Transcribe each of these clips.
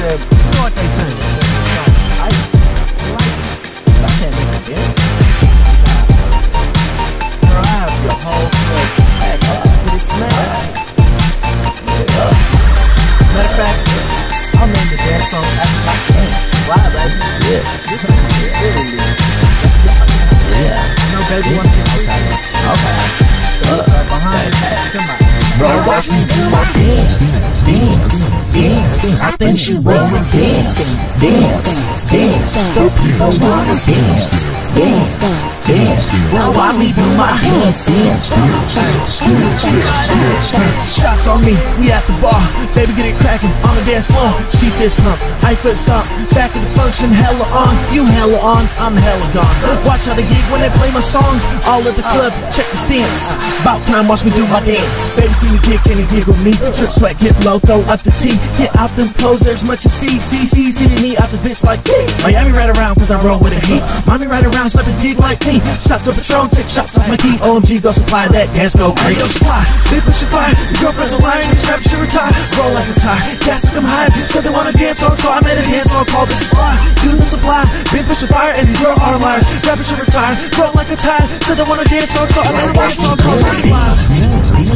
said, you know what they say? I like it, but I can't dance. Girl, I have your whole up to the smash. Matter of fact, I'll the dance song? Yeah. Yeah. Thing. Watch me do my dance, dance, dance. I think she was dance, dance, dance. Those people wanna dance, dance, dance. Well, watch me do my dance, dance, dance. Shots on me, we at the bar. Baby, get it cracking on the dance floor. She fist pump, I foot stomp. Back in the function, hella on. You hella on, I'm hella gone. Watch how the gig when they play my songs. All at the club, check the stance. About time, watch me do my dance. Baby, see me kick and gig with me. Trip sweat, get low, throw up the T. Get out them clothes, there's much to see. See, see, see me out this bitch like me. Miami right around, cause I roll with the heat. Miami right around, slapping gig like me. Shots of Patron, take shots of my key. OMG, go supply that dance, go crazy. Yo, Suppliah, they push your fire. Your girlfriend's a liar, trap, she retire. Roll like a tire, gas I'm high. Said they wanna dance on, so I made a dance on called the Suppliah. Do the Suppliah, been pushing fire, and these girls are liars. Rappers should retire, roll like a tire. Said they wanna dance on, so I made a dance on called the Suppliah.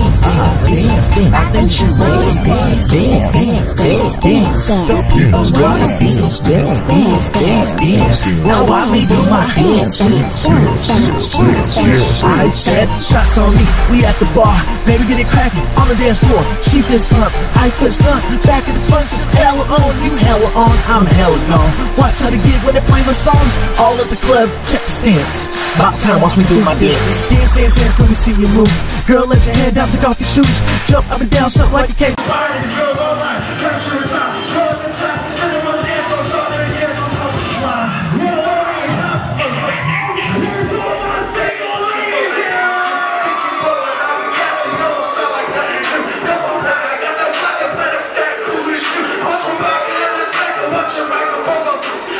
Now watch me do my dance, I said, shots on me, we at the bar. Baby, get it cracking on the dance floor. She fist pump, I foot stomp. Back at the function, hella on, you hella on, I'm hella gone. Watch how the gig when they play my songs. All at the club, check the stance. About time, watch me do my dance. Dance, dance, dance, let me see you move. Girl, let your head down, take off your shoes. Jump and down, something like a cake.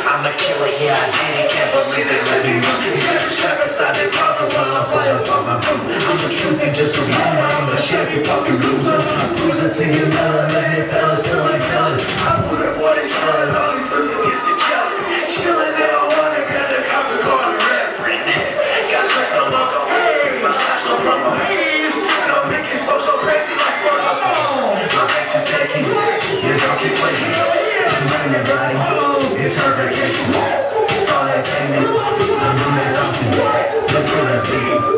I'm a killer, yeah, I did can't believe it, let me A champion, fucking loser. Cruising to your melon, let me tell us still I'm killing I put for the killing, all these pussies get together Chillin', they don't wanna grab the coffee, call the referend Got stress, no loco, my slaps, no promo. Still don't make his flow so crazy like fuck My face is taking, your girl keep flaking. She running your body, it's her vacation. Saw that came in, I'm doing something. Let's do this, please